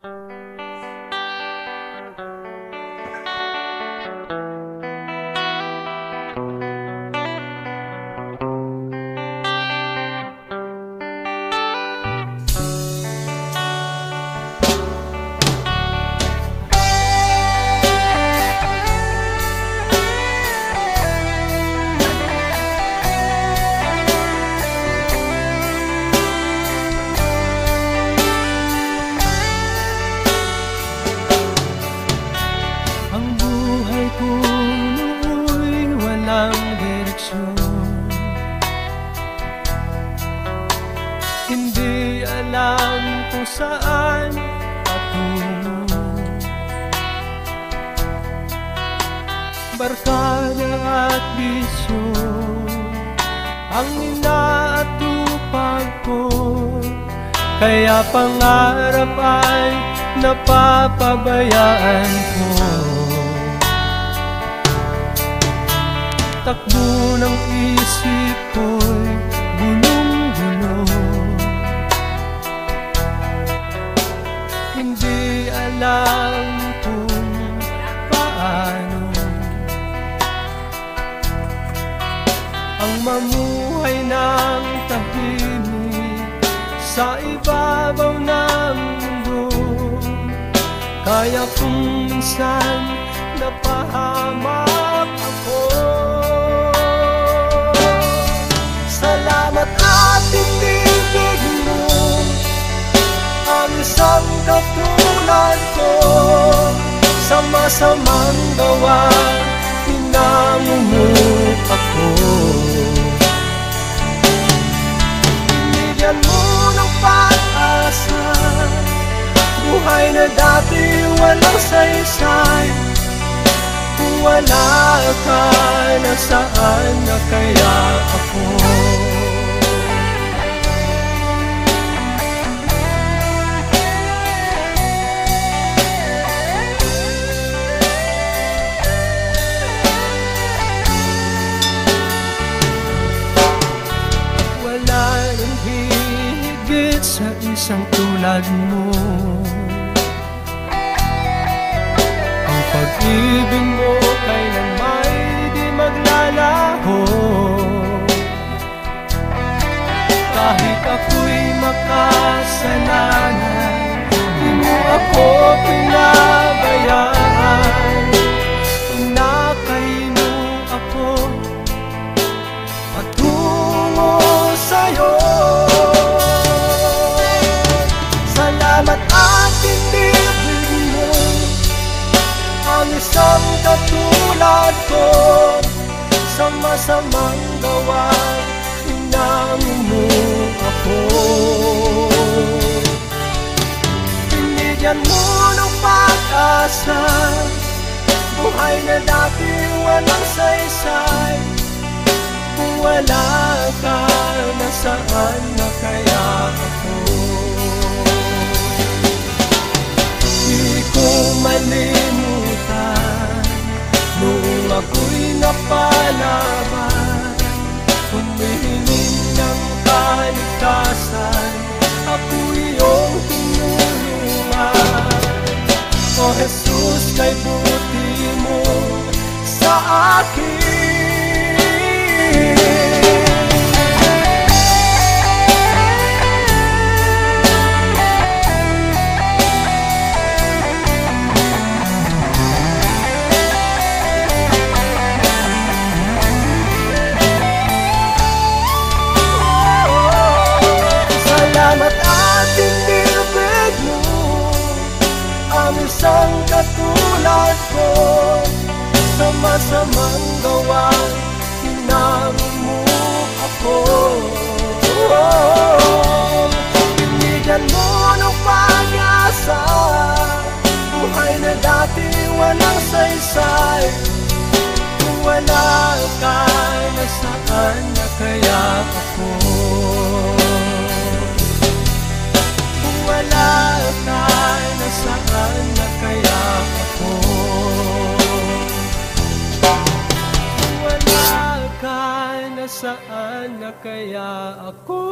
Ang patungo Barkada at bisyo Ang inaatupag ko. Kaya pangarap ay napapabayaan ko. Takbo ng isip ko'y alam kung paano Ang mamuhay ng tahimik Sa ibabaw ng mundo. Kaya kung minsan napahamak ako. Salamat at tinibig mo Ang isang katulad ko Sa masamang gawa Pinamumuk ako Binigyan mo ng pag-asa Buhay na dati walang saysay Kung wala ka, nasaan na kaya ako? Higit sa isang tulad mo. Ang pag-ibig mo kailan may di maglalaho. Kahit ako'y makasalanan Di mo ako pinabayaan. Inakay mo ako patungo isang katulad ko Sa masamang gawa mo ako Binigyan mo ng pag-asa Buhay na dati walang saysay kung wala ka, nasaan na kaya ako? Di ko Noong ako'y napalaban. Humihingin ng kaligtasan. Ako iyong tinulungan O Jesus, kay buti mo sa akin isang katulad ko Sa masamang gawa Hinamo mo ako Binigyan mo ng pag-asa Buhay na dati walang saysay Kung wala ka, nasaan na kaya ako? nasaan na kaya ako?